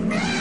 Yeah!